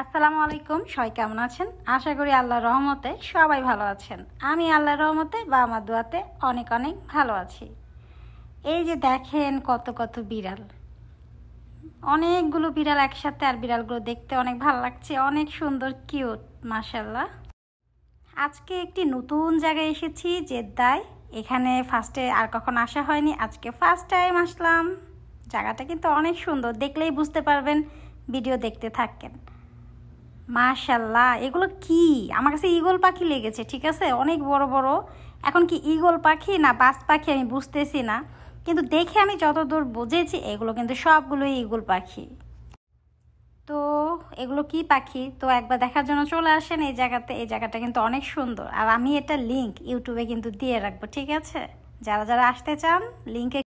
আসসালামু আলাইকুম, সবাই কেমন আছেন? আশা করি আল্লাহর রহমতে সবাই ভালো আছেন। আমি আল্লাহর রহমতে বা আমার দোয়াতে অনেক অনেক ভালো আছি। এই যে দেখেন কত কত বিড়াল। অনেকগুলো বিড়াল একসাথে আর বিড়ালগুলো দেখতে অনেক ভালো লাগছে, অনেক সুন্দর, কিউট মাসাল্লাহ আজকে একটি নতুন জায়গায় এসেছি, জেদ্দায়। এখানে ফার্স্টে আর কখন আসা হয়নি, আজকে ফার্স্ট টাইম আসলাম। জায়গাটা কিন্তু অনেক সুন্দর, দেখলেই বুঝতে পারবেন, ভিডিও দেখতে থাকেন। মাশাল্লাহ, এগুলো কি? আমার কাছে ইগল পাখি লেগেছে, ঠিক আছে? অনেক বড় বড়। এখন কি ইগল পাখি না বাস পাখি আমি বুঝতেছি না। কিন্তু দেখে আমি যতদূর বুঝেছি, এগুলো কিন্তু সবগুলোই ইগল পাখি। তো এগুলো কি পাখি? তো একবার দেখার জন্য চলে আসেন এই জায়গাতে। এই জায়গাটা কিন্তু অনেক সুন্দর। আর আমি এটা লিঙ্ক ইউটিউবে কিন্তু দিয়ে রাখব, ঠিক আছে? যারা যারা আসতে চান লিঙ্কে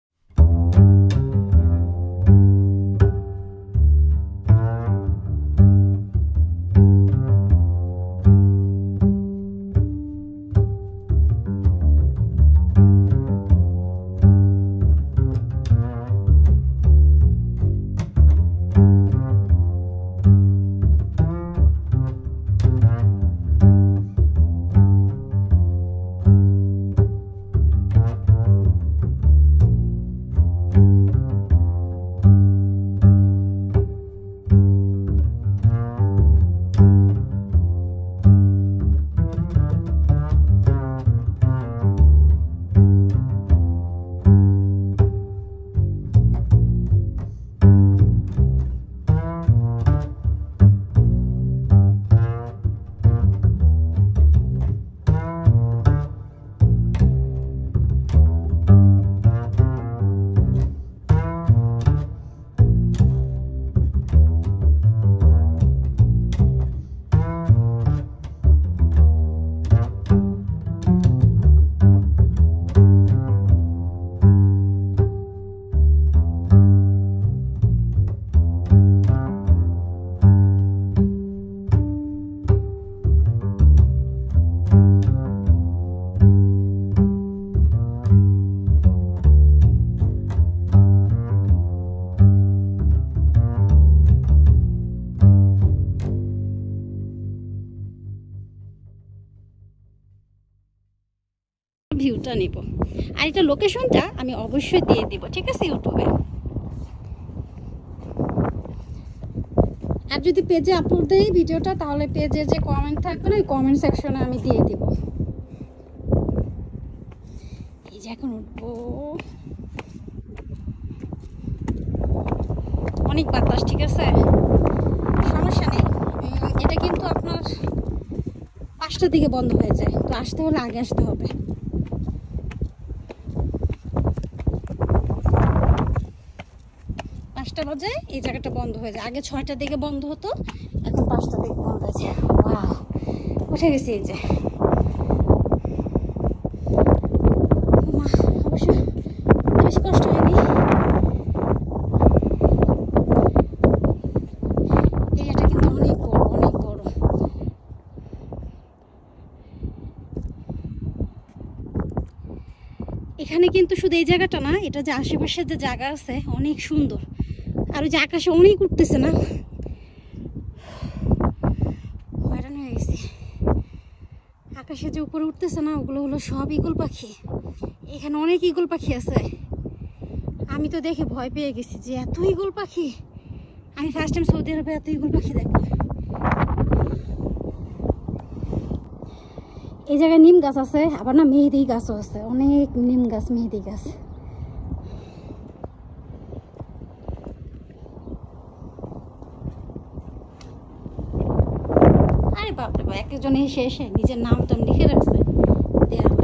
লোকেশনটা আমি অবশ্যই দিয়ে দিব, ঠিক আছে, ইউটিউবে। আর যদি পেজে আপলোড দেই ভিডিওটা, তাহলে পেজে যে কমেন্ট থাকবে না, ওই কমেন্ট সেকশনে আমি দিয়ে দিব। এই যে এখন উঠবো। অনেক বাতাস, ঠিক আছে? সমস্যা নেই। এটা কিন্তু আপনার পাঁচটার দিকে বন্ধ হয়ে যায়। তো আসতে হলে আগে আসতে হবে। পাঁচটা বাজে, এই জায়গাটা বন্ধ হয়ে যায়। আগে ছয়টার দিকে বন্ধ হতো এখন পাঁচটার দিকে বন্ধ হয়েছে উঠে গেছি এই যে। এখানে কিন্তু শুধু এই জায়গাটা না, এটা যে আশেপাশে যে জায়গা আছে, অনেক সুন্দর। আর ওই যে আকাশে অনেক উঠতেছে না। হয়রান হয়ে গেছি। আকাশে যে উপরে উঠতেছে না, ওগুলো হলো সব ইগল পাখি। এখানে অনেক ইগল পাখি আছে। আমি তো দেখে ভয় পেয়ে গেছি যে এত ইগল পাখি। আমি ফার্স্ট টাইম সৌদি আরবে এত ইগল পাখি দেখব এই জায়গায় নিম গাছ আছে, আবার না মেহেদি গাছও আছে। অনেক নিম গাছ, মেহেদি গাছ। আরে বাপরে বাপ এক একজন এসে এসে নিজের নাম টাম লিখে রাখছে। দেয়ালে।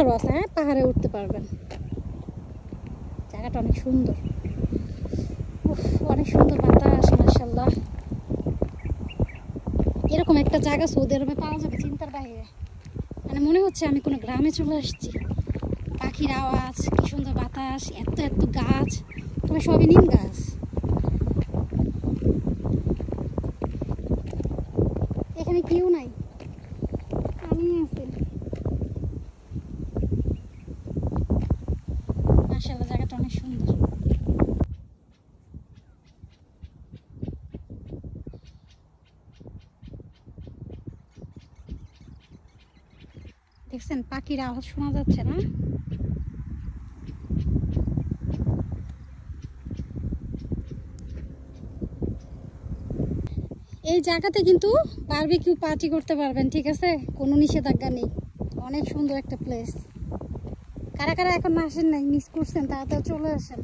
পাহাড়ও আছে হ্যাঁ? পাহাড়ে উঠতে পারবেন। জায়গাটা অনেক সুন্দর। অনেক সুন্দর বাতাস মার্শাল্লাহ এরকম একটা জায়গা সৌদি আরবে পাওয়া যাবে, চিন্তার বাইরে। মানে মনে হচ্ছে আমি কোনো গ্রামে চলে আসছি। পাখির আওয়াজ, কি সুন্দর বাতাস, এত এত গাছ। তবে সবই নিম গাছ এখানে কেউ নাই আমি আছি মাশাআল্লাহ জায়গাটা অনেক সুন্দর দেখছেন পাখির আওয়াজ শোনা যাচ্ছে না। এই জায়গাতে কিন্তু পারবে বারবিকিউ পার্টি করতে পারবেন, ঠিক আছে? কোনো নিষেধাজ্ঞা নেই। অনেক সুন্দর একটা প্লেস কারা কারা এখন আসেন নাই মিস করছেন, তাড়াতাড়ি চলে আসেন।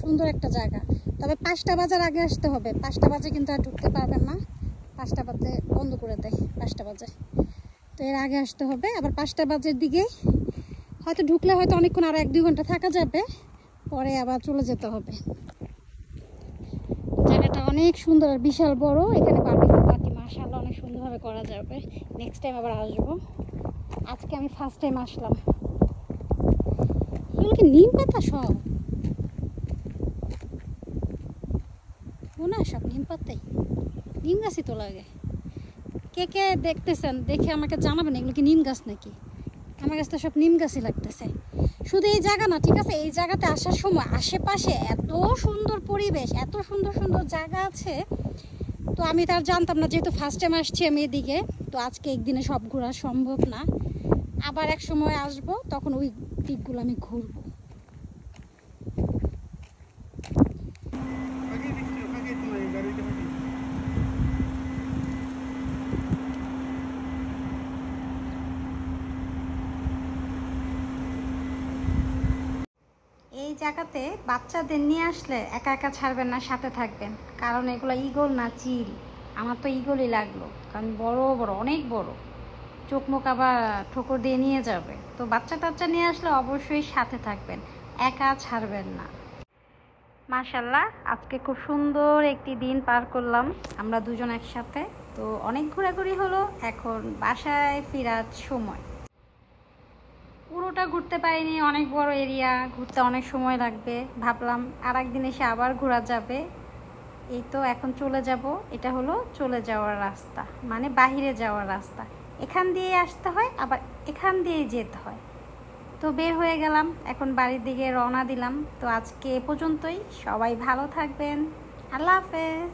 সুন্দর একটা জায়গা। তবে পাঁচটা বাজার আগে আসতে হবে। পাঁচটা বাজে কিন্তু আর ঢুকতে পারবেন না। পাঁচটা বাজে বন্ধ করে দেয়, পাঁচটা বাজে। তো এর আগে আসতে হবে। আবার পাঁচটা বাজের দিকে। হয়তো ঢুকলে হয়তো অনেকক্ষণ আরও এক দুই ঘণ্টা থাকা যাবে। পরে আবার চলে যেতে হবে। জায়গাটা অনেক সুন্দর আর বিশাল বড়। এখানে বারবিকিউ পার্টি মাশাআল্লাহ অনেক সুন্দরভাবে করা যাবে। নেক্সট টাইম আবার আসব। আজকে আমি ফার্স্ট টাইম আসলাম। এগুলো কি নিম পাতা সব? ও না সব নিম পাতাই। নিম গাছই তো লাগে কে কে দেখতেছেন? দেখে আমাকে জানাবেন, এগুলো কি নিম গাছ নাকি? আমার কাছে তো সব নিম গাছই লাগতেছে। শুধু এই জায়গা না, ঠিক আছে? এই জায়গাতে আসার সময় আশেপাশে এত সুন্দর পরিবেশ, এত সুন্দর সুন্দর জায়গা আছে। তো আমি তার জানতাম না, যেহেতু ফার্স্ট টাইম আসছি আমি এদিকে, তো আজকে একদিনে সব ঘোরা সম্ভব না। আবার এক সময় আসব, তখন ওই দিকগুলো আমি ঘুরবো। জায়গাতে বাচ্চাদের নিয়ে আসলে একা একা ছাড়বেন না, সাথে থাকবেন। কারণ এগুলো ইগল না চিল। আমার তো ইগলই লাগল। কারণ বড় বড়, অনেক বড়। চোখ মুখ আবার ঠোকর দিয়ে নিয়ে যাবে। তো বাচ্চা টাচ্চা নিয়ে আসলে অবশ্যই সাথে থাকবেন। একা ছাড়বেন না। মাশাল্লাহ আজকে খুব সুন্দর একটি দিন পার করলাম আমরা দুজন একসাথে। তো অনেক ঘোরাঘুরি হলো, এখন বাসায় ফেরার সময়। পুরোটা ঘুরতে পারিনি, অনেক বড় এরিয়া ঘুরতে অনেক সময় লাগবে। ভাবলাম আর একদিন এসে আবার ঘোরা যাবে। এই তো এখন চলে যাব, এটা হলো চলে যাওয়ার রাস্তা মানে বাহিরে যাওয়ার রাস্তা। এখান দিয়ে আসতে হয়, আবার এখান দিয়ে যেতে হয়। তো বের হয়ে গেলাম, এখন বাড়ির দিকে রওনা দিলাম। তো আজকে এ পর্যন্তই, সবাই ভালো থাকবেন। আল্লাহ হাফেজ।